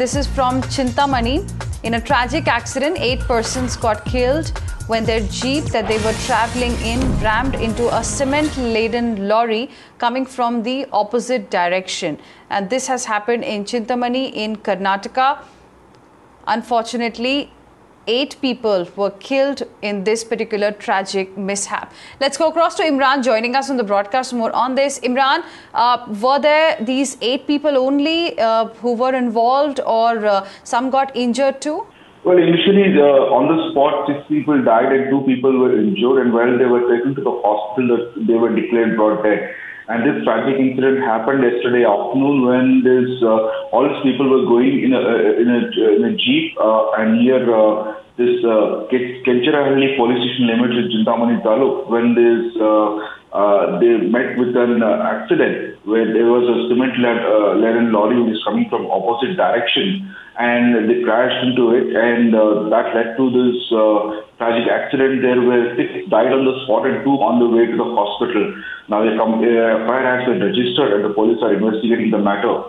This is from Chintamani. In a tragic accident, eight persons got killed when their jeep that they were traveling in rammed into a cement laden lorry coming from the opposite direction. And this has happened in Chintamani in Karnataka. Unfortunately, eight people were killed in this particular tragic mishap. Let's go across to Imran joining us on the broadcast more on this. Imran, uh, were there these eight people only uh, who were involved or uh, some got injured too? Well, initially the, on the spot, six people died and two people were injured and while they were taken to the hospital, they were declared brought dead. And this tragic incident happened yesterday afternoon when this uh, all these people were going in a in a, in a jeep uh, and near uh, this uh, Kencharlahalli police station limits in Chintamani Taluk when this uh, uh, they met with an uh, accident where there was a cement uh, laden lorry which is coming from opposite direction and they crashed into it and uh, that led to this uh, tragic accident there where six died on the spot and two on the way to the hospital. Now the uh, FIR has been registered and the police are investigating the matter.